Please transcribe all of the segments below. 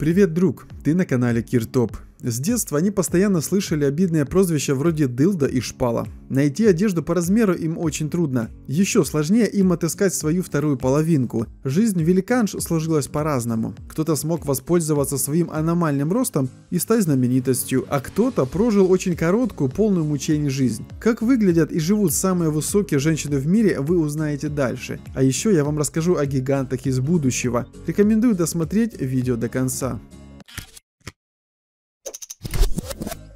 Привет, друг! Ты на канале Киртоп. С детства они постоянно слышали обидные прозвища вроде дылда и шпала. Найти одежду по размеру им очень трудно. Еще сложнее им отыскать свою вторую половинку. Жизнь великанш сложилась по-разному. Кто-то смог воспользоваться своим аномальным ростом и стать знаменитостью, а кто-то прожил очень короткую, полную мучений жизнь. Как выглядят и живут самые высокие женщины в мире, вы узнаете дальше. А еще я вам расскажу о гигантах из будущего. Рекомендую досмотреть видео до конца.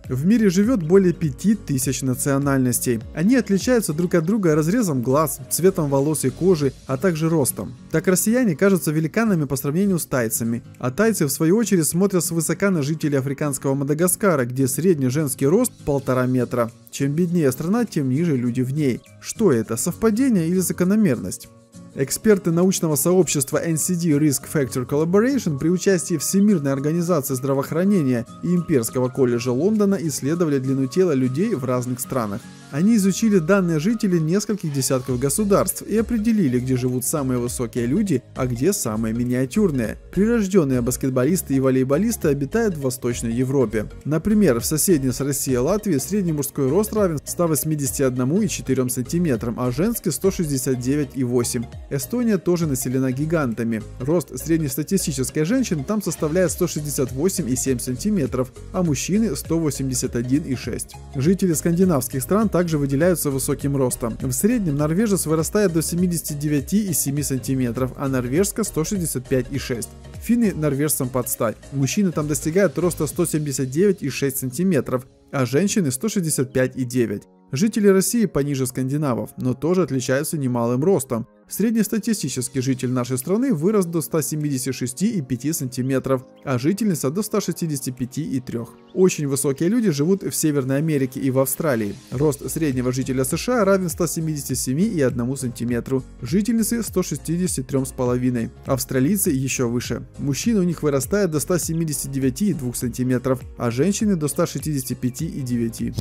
В мире живет более 5000 национальностей. Они отличаются друг от друга разрезом глаз, цветом волос и кожи, а также ростом. Так россияне кажутся великанами по сравнению с тайцами, а тайцы в свою очередь смотрят свысока на жителей африканского Мадагаскара, где средний женский рост полтора метра. Чем беднее страна, тем ниже люди в ней. Что это, совпадение или закономерность? Эксперты научного сообщества NCD Risk Factor Collaboration при участии Всемирной организации здравоохранения и Имперского колледжа Лондона исследовали длину тела людей в разных странах. Они изучили данные жителей нескольких десятков государств и определили, где живут самые высокие люди, а где самые миниатюрные. Прирожденные баскетболисты и волейболисты обитают в Восточной Европе. Например, в соседней с Россией Латвии средний мужской рост равен 181,4 см, а женский 169,8 Эстония тоже населена гигантами. Рост среднестатистической женщины там составляет 168,7 см, а мужчины 181,6 Жители скандинавских стран также выделяются высоким ростом. В среднем норвежец вырастает до 79,7 см, а норвежка 165,6 Финны норвежцам под стать. Мужчины там достигают роста 179,6 см, а женщины 165,9 Жители России пониже скандинавов, но тоже отличаются немалым ростом. Среднестатистический житель нашей страны вырос до 176,5 см, а жительница до 165,3 Очень высокие люди живут в Северной Америке и в Австралии. Рост среднего жителя США равен 177,1 см, жительницы 163,5 Австралийцы еще выше. Мужчины у них вырастают до 179,2 см, а женщины до 165,9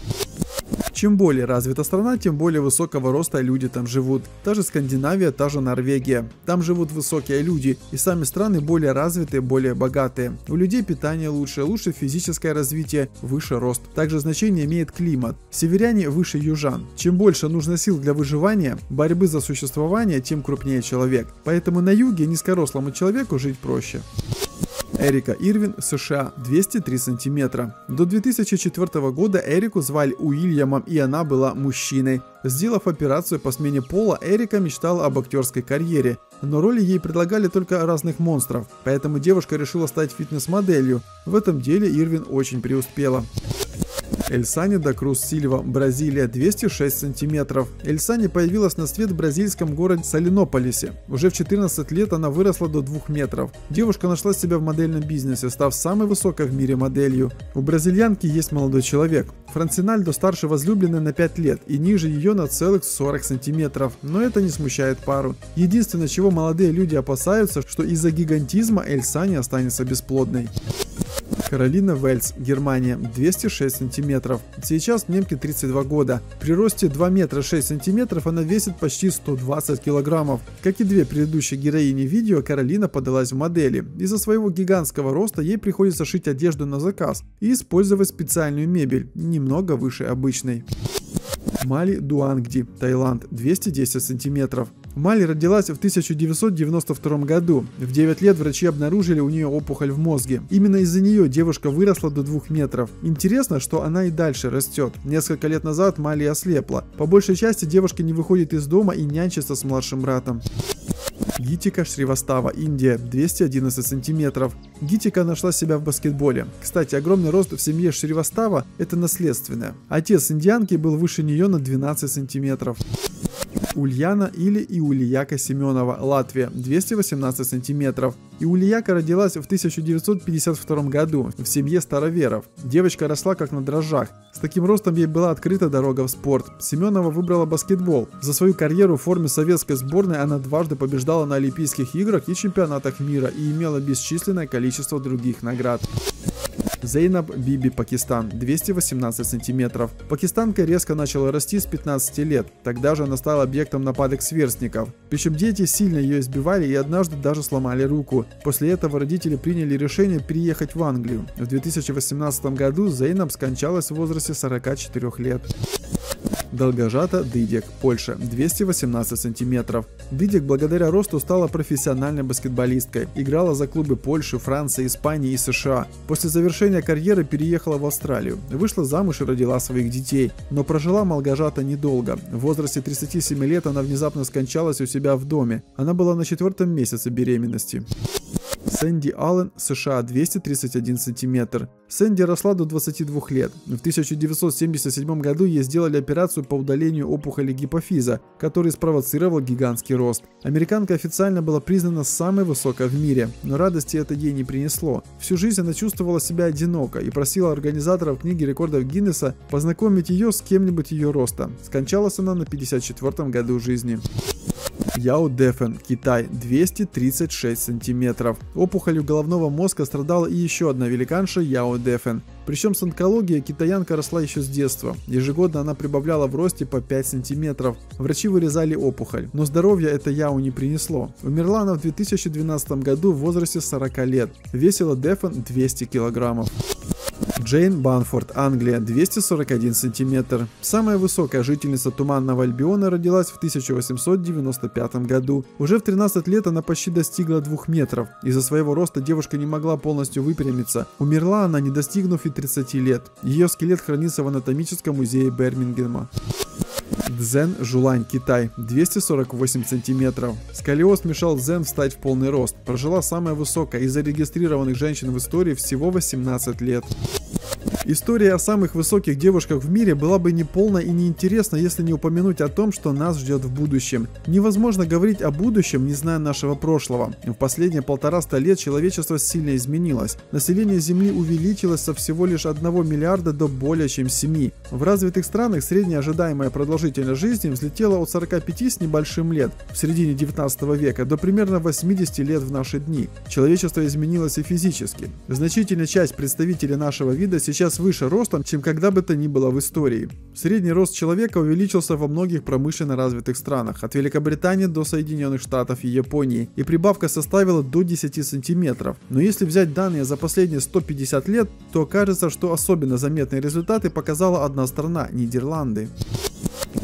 чем более развита страна, тем более высокого роста люди там живут. Та же Скандинавия, та же Норвегия. Там живут высокие люди, и сами страны более развитые, более богатые. У людей питание лучше, лучше физическое развитие, выше рост. Также значение имеет климат. Северяне выше южан. Чем больше нужно сил для выживания, борьбы за существование, тем крупнее человек. Поэтому на юге низкорослому человеку жить проще. Эрика Ирвин, США, 203 сантиметра. До 2004 года Эрику звали Уильямом и она была мужчиной. Сделав операцию по смене пола, Эрика мечтала об актерской карьере, но роли ей предлагали только разных монстров, поэтому девушка решила стать фитнес-моделью. В этом деле Ирвин очень преуспела. Эльсани да Круз Сильва, Бразилия, 206 сантиметров. Эльсани появилась на свет в бразильском городе Салинополисе. Уже в 14 лет она выросла до 2 метров. Девушка нашла себя в модельном бизнесе, став самой высокой в мире моделью. У бразильянки есть молодой человек. Францинальдо старше возлюбленной на 5 лет и ниже ее на целых 40 сантиметров, но это не смущает пару. Единственное, чего молодые люди опасаются, что из-за гигантизма Эльсани останется бесплодной. Каролина Вельс, Германия, 206 сантиметров. Сейчас немке 32 года. При росте 2 метра 6 сантиметров она весит почти 120 килограммов. Как и две предыдущие героини видео, Каролина подалась в модели. Из-за своего гигантского роста ей приходится шить одежду на заказ и использовать специальную мебель, немного выше обычной. Мали Дуангди, Таиланд, 210 сантиметров. Мали родилась в 1992 году. В 9 лет врачи обнаружили у нее опухоль в мозге. Именно из-за нее девушка выросла до 2 метров. Интересно, что она и дальше растет. Несколько лет назад Мали ослепла. По большей части девушка не выходит из дома и нянчится с младшим братом. Гитика Шривастава, Индия, 211 сантиметров. Гитика нашла себя в баскетболе. Кстати, огромный рост в семье Шривастава – это наследственное. Отец индианки был выше нее на 12 сантиметров. Ульяна или Иулияка Семенова, Латвия, 218 сантиметров. Иулияка родилась в 1952 году в семье староверов. Девочка росла как на дрожжах. С таким ростом ей была открыта дорога в спорт. Семенова выбрала баскетбол. За свою карьеру в форме советской сборной она дважды побеждала на Олимпийских играх и чемпионатах мира и имела бесчисленное количество других наград. Зейнаб Биби, Пакистан, 218 сантиметров. Пакистанка резко начала расти с 15 лет. Тогда же она стала объектом нападок сверстников. Причем дети сильно ее избивали и однажды даже сломали руку. После этого родители приняли решение переехать в Англию. В 2018 году Зейнаб скончалась в возрасте 44 лет. Долгожата Дыдик, Польша, 218 сантиметров. Дыдик благодаря росту стала профессиональной баскетболисткой. Играла за клубы Польши, Франции, Испании и США. После завершения карьеры переехала в Австралию. Вышла замуж и родила своих детей. Но прожила Малгожата недолго. В возрасте 37 лет она внезапно скончалась у себя в доме. Она была на четвертом месяце беременности. Сэнди Аллен, США, 231 сантиметр. Сэнди росла до 22 лет. В 1977 году ей сделали операцию по удалению опухоли гипофиза, который спровоцировал гигантский рост. Американка официально была признана самой высокой в мире, но радости это ей не принесло. Всю жизнь она чувствовала себя одиноко и просила организаторов книги рекордов Гиннесса познакомить ее с кем-нибудь ее роста. Скончалась она на 54 году жизни. Яо Дефен, Китай, 236 сантиметров. Опухолью головного мозга страдала и еще одна великанша Яо Дефен. Причем с онкологией китаянка росла еще с детства. Ежегодно она прибавляла в росте по 5 сантиметров. Врачи вырезали опухоль. Но здоровье это Яо не принесло. Умерла она в 2012 году в возрасте 40 лет. Весила Дефен 200 килограммов. Джейн Банфорд, Англия, 241 сантиметр. Самая высокая жительница Туманного Альбиона родилась в 1895 году. Уже в 13 лет она почти достигла 2 метров. Из-за своего роста девушка не могла полностью выпрямиться. Умерла она, не достигнув и 30 лет. Ее скелет хранится в анатомическом музее Бермингема. Дзен Жулань, Китай, 248 сантиметров. Сколиоз мешал Дзен встать в полный рост. Прожила самая высокая из зарегистрированных женщин в истории всего 18 лет. История о самых высоких девушках в мире была бы неполна и неинтересна, если не упомянуть о том, что нас ждет в будущем. Невозможно говорить о будущем, не зная нашего прошлого. В последние полтораста лет человечество сильно изменилось. Население Земли увеличилось со всего лишь 1 миллиарда до более чем 7. В развитых странах средняя ожидаемая продолжительность жизни взлетела от 45 с небольшим лет в середине 19 века до примерно 80 лет в наши дни. Человечество изменилось и физически. Значительная часть представителей нашего вида сейчас сейчас выше ростом, чем когда бы то ни было в истории. Средний рост человека увеличился во многих промышленно развитых странах, от Великобритании до Соединенных Штатов и Японии, и прибавка составила до 10 сантиметров. Но если взять данные за последние 150 лет, то окажется, что особенно заметные результаты показала одна страна – Нидерланды.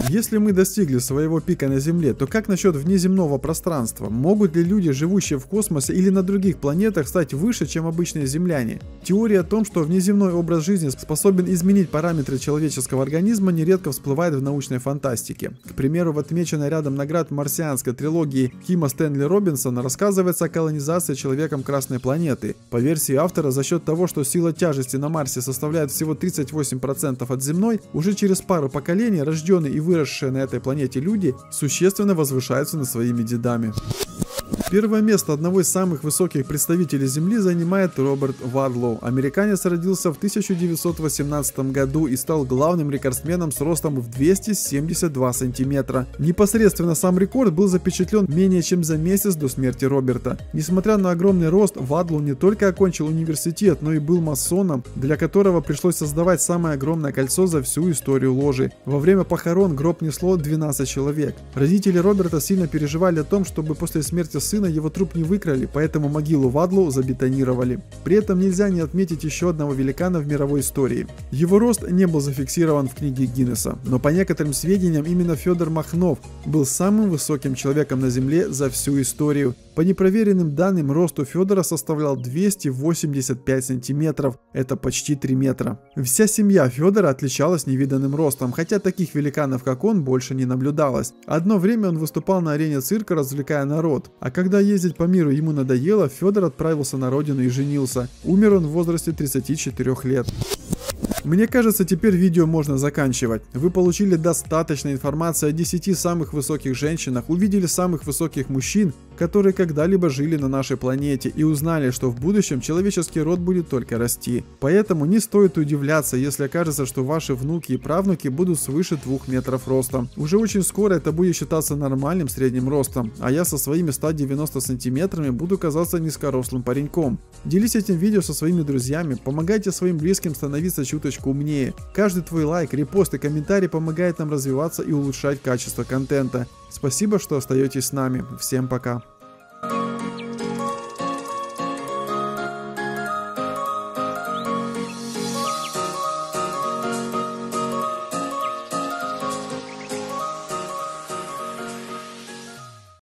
Если мы достигли своего пика на Земле, то как насчет внеземного пространства? Могут ли люди, живущие в космосе или на других планетах, стать выше, чем обычные земляне? Теория о том, что внеземной образ жизни способен изменить параметры человеческого организма, нередко всплывает в научной фантастике. К примеру, в отмеченной рядом наград марсианской трилогии Кима Стэнли Робинсона рассказывается о колонизации человеком Красной планеты. По версии автора, за счет того, что сила тяжести на Марсе составляет всего 38% от земной, уже через пару поколений рожденный и выросшие на этой планете люди существенно возвышаются над своими дедами. Первое место одного из самых высоких представителей Земли занимает Роберт Вадлоу. Американец родился в 1918 году и стал главным рекордсменом с ростом в 272 сантиметра. Непосредственно сам рекорд был запечатлен менее чем за месяц до смерти Роберта. Несмотря на огромный рост, Вадлоу не только окончил университет, но и был масоном, для которого пришлось создавать самое огромное кольцо за всю историю ложи. Во время похорон гроб несло 12 человек. Родители Роберта сильно переживали о том, чтобы после смерти сына сына его труп не выкрали, поэтому могилу Вадлу забетонировали. При этом нельзя не отметить еще одного великана в мировой истории. Его рост не был зафиксирован в книге Гиннесса, но по некоторым сведениям именно Федор Махнов был самым высоким человеком на Земле за всю историю. По непроверенным данным, рост у Федора составлял 285 сантиметров, это почти 3 метра. Вся семья Федора отличалась невиданным ростом, хотя таких великанов, как он, больше не наблюдалось. Одно время он выступал на арене цирка, развлекая народ, а когда ездить по миру ему надоело, Федор отправился на родину и женился. Умер он в возрасте 34 лет. Мне кажется, теперь видео можно заканчивать. Вы получили достаточно информации о 10 самых высоких женщинах, увидели самых высоких мужчин, которые когда-либо жили на нашей планете и узнали, что в будущем человеческий род будет только расти. Поэтому не стоит удивляться, если окажется, что ваши внуки и правнуки будут свыше 2 метров ростом. Уже очень скоро это будет считаться нормальным средним ростом, а я со своими 190 сантиметрами буду казаться низкорослым пареньком. Делись этим видео со своими друзьями, помогайте своим близким становиться чуточку умнее. Каждый твой лайк, репост и комментарий помогает нам развиваться и улучшать качество контента. Спасибо, что остаетесь с нами. Всем пока.